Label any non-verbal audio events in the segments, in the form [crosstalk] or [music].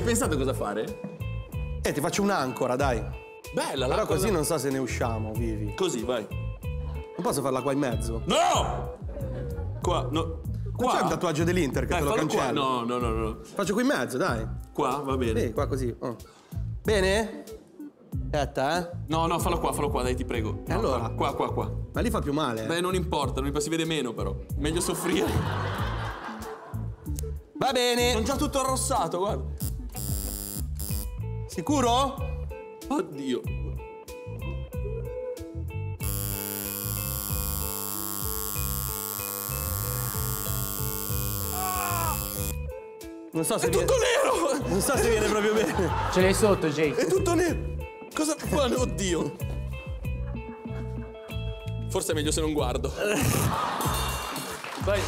Hai pensato cosa fare? Eh, ti faccio un'ancora, dai. Bella, Però la così cosa- non so se ne usciamo, vivi. Così, vai. Non posso farla qua in mezzo. No! Qua, no. Qua c'è un tatuaggio dell'Inter che Dai, te lo qua. cancello. No, no, no, no. Faccio qui in mezzo, dai. Qua, va bene. Sì, qua così. oh. Bene? Aspetta, eh. No, no, fallo qua, fallo qua, dai, ti prego. E No, allora? Qua, qua, qua. Ma lì fa più male. eh. Beh, non importa, non si vede meno però. Meglio soffrire. Va bene. Sono già tutto arrossato, guarda. Sicuro? Oddio. Non so se È viene... tutto nero! Non so se viene proprio bene. Ce l'hai sotto, Jake. È tutto nero! Cosa fa? Oddio! Forse è meglio se non guardo. Vai.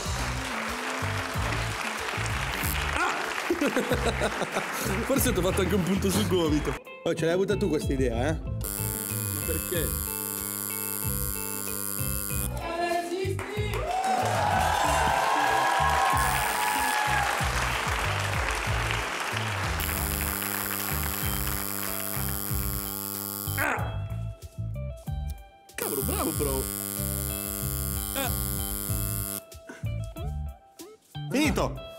[laughs] Forse ti ho fatto anche un punto sul gomito. Oh, ce l'hai avuta tu questa idea, eh? Perché? Ah! Cavolo, bravo, bro. Finito!